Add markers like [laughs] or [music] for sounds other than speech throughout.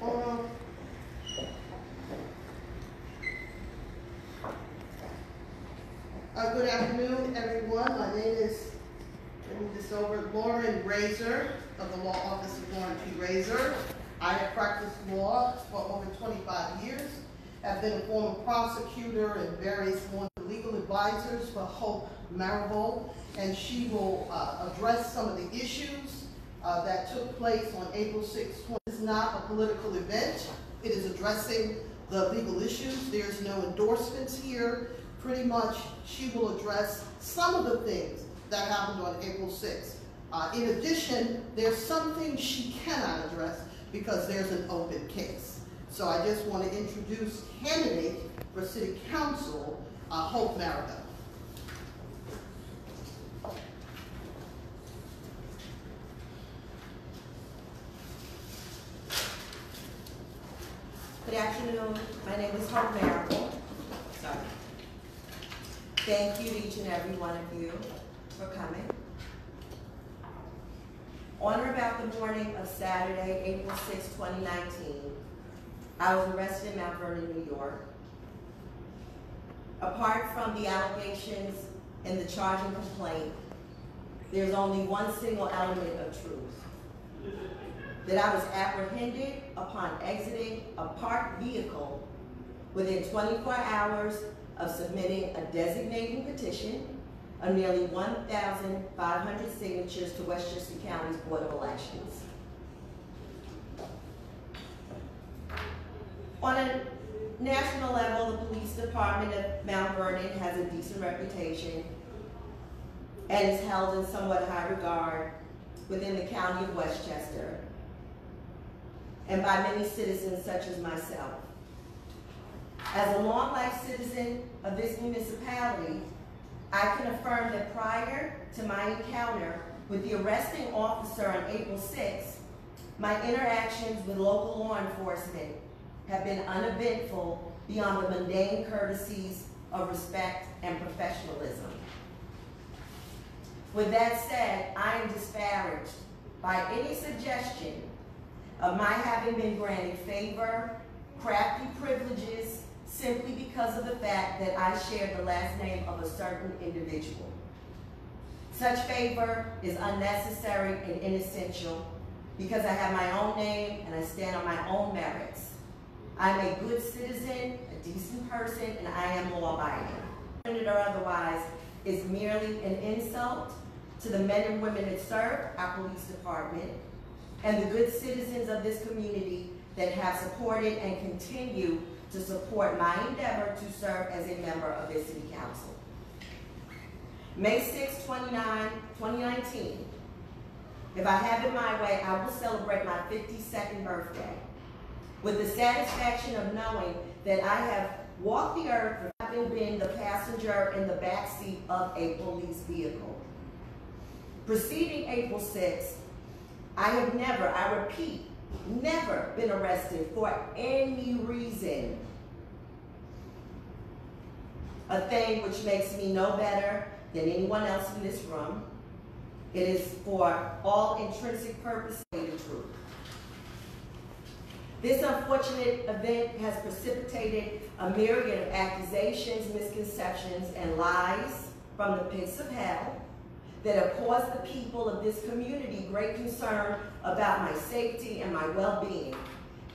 microphone. Uh, good afternoon, everyone. My name is, let me just over, Lauren Raysor of the Law Office of Lauren P. Raysor. I have practiced law for over 25 years, have been a former prosecutor and various legal advisors for Hope Marable, and she will uh, address some of the issues uh, that took place on April 6, 20. It's not a political event. It is addressing the legal issues. There's no endorsements here. Pretty much, she will address some of the things that happened on April 6th. Uh, in addition, there's some things she cannot address because there's an open case. So I just want to introduce candidate for City Council, uh, Hope Marable. Good afternoon. My name is Hope Marable. Sorry. Thank you to each and every one of you for coming. On or about the morning of Saturday, April 6, 2019, I was arrested in Mount Vernon, New York. Apart from the allegations in the charging complaint, there's only one single element of truth. That I was apprehended upon exiting a parked vehicle within 24 hours of submitting a designating petition of nearly 1,500 signatures to Westchester County's Board of Elections. On a national level, the police department of Mount Vernon has a decent reputation and is held in somewhat high regard within the county of Westchester and by many citizens such as myself. As a long-life citizen of this municipality, I can affirm that prior to my encounter with the arresting officer on April 6, my interactions with local law enforcement have been uneventful beyond the mundane courtesies of respect and professionalism. With that said, I am disparaged by any suggestion of my having been granted favor, crafty privileges, simply because of the fact that I shared the last name of a certain individual. Such favor is unnecessary and inessential because I have my own name and I stand on my own merits. I'm a good citizen, a decent person, and I am law-abiding. Or otherwise is merely an insult to the men and women that serve our police department and the good citizens of this community that have supported and continue to support my endeavor to serve as a member of this city council. May 6, 29, 2019, if I have it my way, I will celebrate my 52nd birthday with the satisfaction of knowing that I have walked the earth having been the passenger in the back seat of a police vehicle. Preceding April 6th, I have never, I repeat, never been arrested for any reason. A thing which makes me no better than anyone else in this room. It is for all intrinsic purposes the truth. This unfortunate event has precipitated a myriad of accusations, misconceptions, and lies from the pits of hell that have caused the people of this community great concern about my safety and my well-being.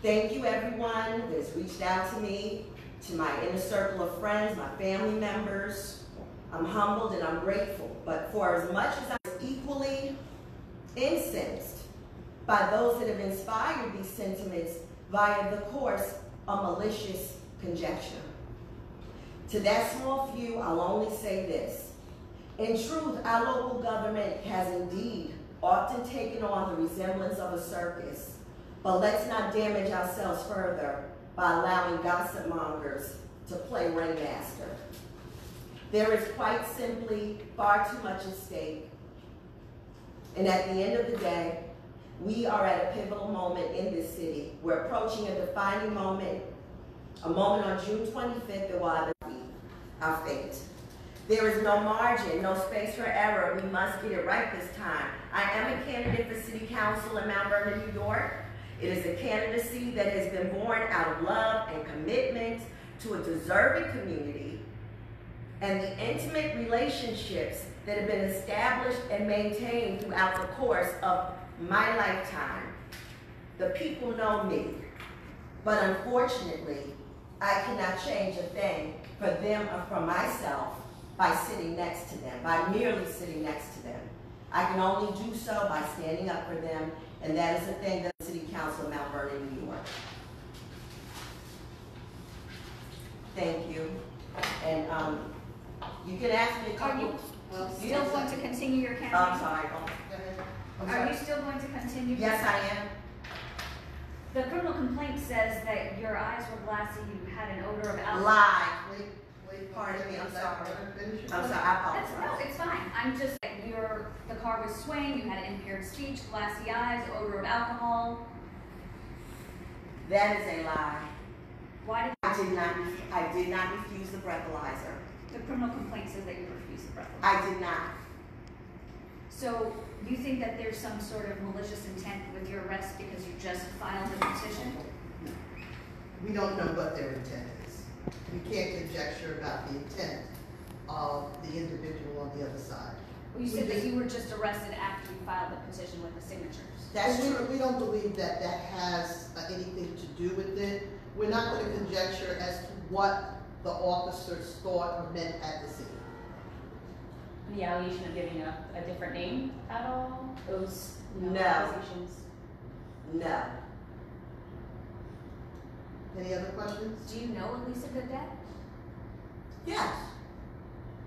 Thank you everyone that has reached out to me, to my inner circle of friends, my family members. I'm humbled and I'm grateful, but for as much as I'm equally incensed by those that have inspired these sentiments via the course of malicious conjecture. To that small few, I'll only say this. In truth, our local government has indeed often taken on the resemblance of a circus, but let's not damage ourselves further by allowing gossip mongers to play ringmaster. There is quite simply far too much at stake. And at the end of the day, we are at a pivotal moment in this city. We're approaching a defining moment, a moment on June 25th that will either be our fate. There is no margin, no space for error. We must get it right this time. I am a candidate for City Council in Mount Vernon, New York. It is a candidacy that has been born out of love and commitment to a deserving community and the intimate relationships that have been established and maintained throughout the course of my lifetime. The people know me, but unfortunately, I cannot change a thing for them or for myself by sitting next to them, by merely sitting next to them. I can only do so by standing up for them, and that is the thing that the City Council of Mount Vernon, New York. Thank you. And, um, you can ask me a Are couple. you Well, still going to continue your campaign? I'm sorry, go. Go ahead. I'm Are sorry. you still going to continue? Yes, I am. The criminal complaint says that your eyes were glassy, you had an odor of alcohol. Lie. Wait, wait. Pardon me, I'm sorry. her finish it. I'm sorry, I That's, no, apologize. it's fine. I'm just, your, the car was swaying, you had impaired speech, glassy eyes, odor of alcohol. That is a lie. Why did, I did not, I did not refuse the breathalyzer. the criminal complaint says that you refused the breathalyzer? I did not. So you think that there's some sort of malicious intent with your arrest because you just filed a petition? We don't know what their intent is. We can't conjecture about the intent of the individual on the other side. Well, you We said that you were just arrested after you filed the petition with the signatures. That's we- true. We don't believe that that has uh, anything to do with it. We're not gonna conjecture as to what the officers thought or meant at the scene. The allegation of giving a, a different name at all? Those you No. accusations? No. Any other questions? Do you know Elisa Godet? Yes.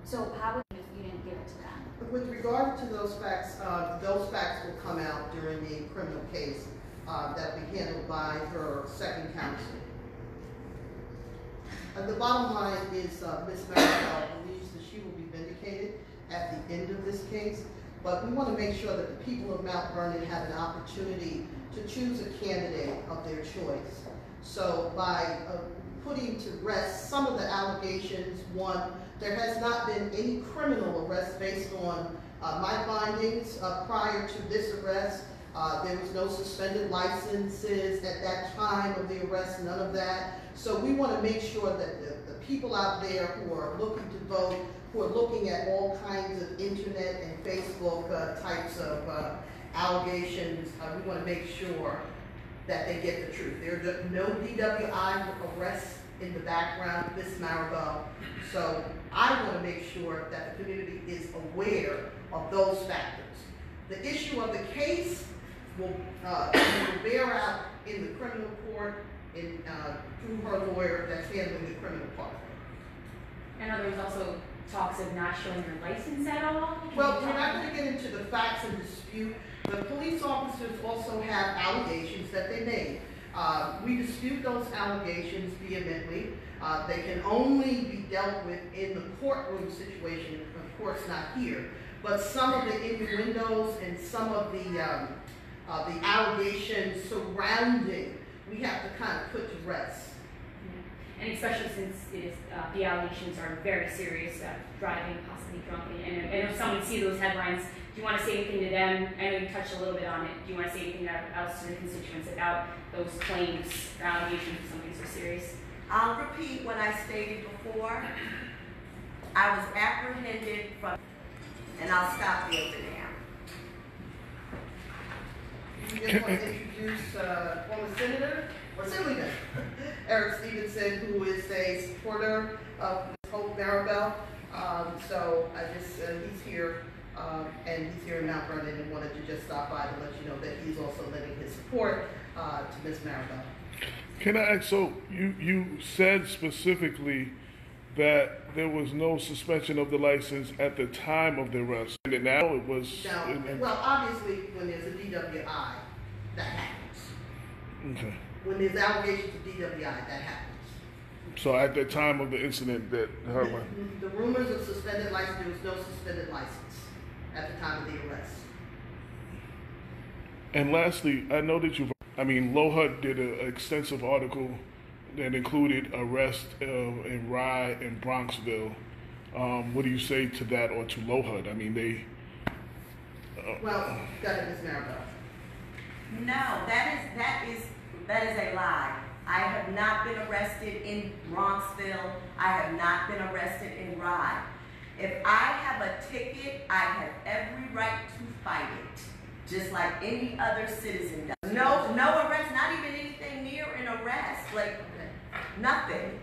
So how would, if you didn't give it to them? With regard to those facts, uh, those facts will come out during the criminal case, uh, that will be handled by her second counsel. Uh, the bottom line is, uh, Ms. Marable believes that she will be vindicated at the end of this case, but we want to make sure that the people of Mount Vernon have an opportunity to choose a candidate of their choice. So by, uh, putting to rest some of the allegations, one, there has not been any criminal arrest based on, uh, my findings, uh, prior to this arrest. Uh, there was no suspended licenses at that time of the arrest, none of that. So we want to make sure that the, the people out there who are looking to vote, who are looking at all kinds of internet and Facebook, uh, types of, uh, allegations, uh, we want to make sure that they get the truth. There are no DWI arrests in the background, Miss Marable. So I want to make sure that the community is aware of those factors. The issue of the case will, uh, will bear out in the criminal court in, uh, through her lawyer that's handling the criminal part. I know there was also talks of not showing your license at all. Well, we're not gonna get into the facts and dispute. The police officers also have allegations that they made. Uh, we dispute those allegations vehemently. Uh, they can only be dealt with in the courtroom situation, of course not here. But some of the innuendos and some of the, um, uh, the allegations surrounding, we have to kind of put to rest. And especially since it is, uh, the allegations are very serious, uh, driving, possibly drunk, and, and if someone sees those headlines, do you want to say anything to them? I know you touched a little bit on it. Do you want to say anything else to the constituents about those claims or allegations of something so serious? I'll repeat what I stated before. I was apprehended from, and I'll stop there for now. You just want to introduce, uh, former Senator, or Assemblyman, Eric Stevenson, who is a supporter of Ms. Hope Marable. Um, so I just, uh, he's here, um, and he's here in Mount Vernon and wanted to just stop by to let you know that he's also lending his support, uh, to Ms. Marable. Can I ask, so you, you said specifically that there was no suspension of the license at the time of the arrest, and now it was. Now, well, obviously, when there's a DWI, that happens. Okay. When there's allegations of DWI, that happens. So at the time of the incident that her, The rumors of suspended license, there was no suspended license at the time of the arrest. and lastly, I know that you've, I mean, LoHUD did an extensive article that included arrest uh, in Rye and Bronxville. Um, what do you say to that or to LoHUD? I mean, they, Well, go ahead, Ms. Marable. No, that is, that is, that is a lie. I have not been arrested in Bronxville. I have not been arrested in Rye. If I have a ticket, I have every right to fight it, just like any other citizen does. No, no arrest, not even anything near an arrest, like, nothing.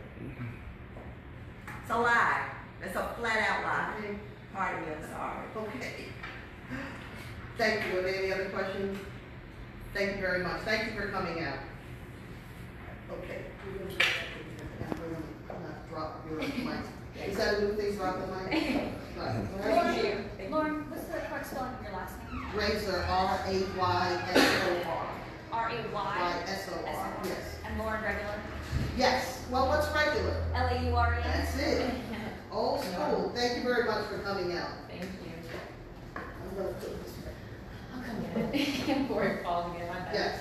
It's a lie. It's a flat out lie. Pardon me, I'm sorry. Okay. Thank you. Are there any other questions? Thank you very much. Thank you for coming out. Okay. Drop your mic. Is that a new thing, drop the mic? Right. Lauren, Lauren, what's the correct spelling of your last name? Raysor, R A Y S O R. R A Y. S O R, yes. And Lauren regular? Yes, well, what's regular? L A U R E? That's it. Old school. Thank you very much for coming out. Thank you. I'm gonna put this back. I'll come get [laughs] it. Before it falls again, my bad. Yes.